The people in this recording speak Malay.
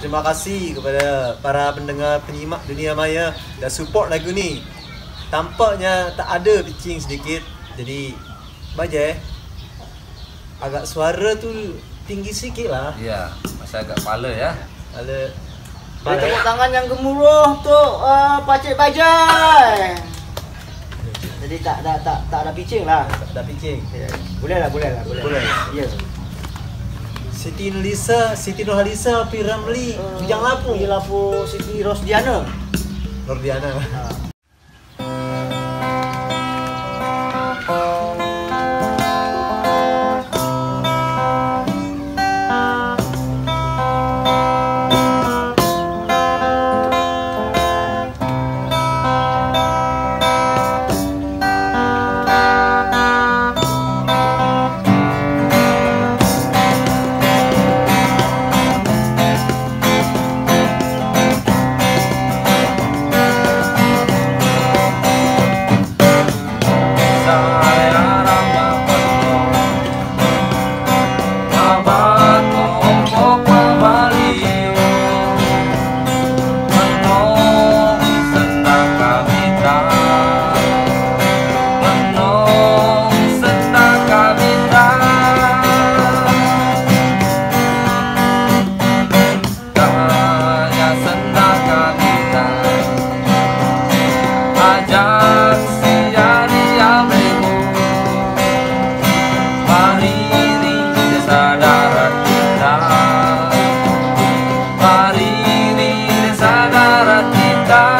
terima kasih kepada para pendengar penyimak dunia maya dan support lagu ni. Tampaknya tak ada pitching sedikit. Jadi baja eh. Agak suara tu tinggi sikit lah. Ya, masa agak pala ya. Ada Beri tepuk tangan yang gemuruh untuk uh, Pakcik Bajai. Jadi tak tak tak tak ada pitching lah. tak pitching. Ya, Boleh lah, boleh lah, boleh. Boleh. Ya. Siti Nurhalisa, Siti Nurhalisa, Pi Ramli, Bujang Lapu, Bujang Lapu Siti Rosdiana. Nordiana. Ha. die.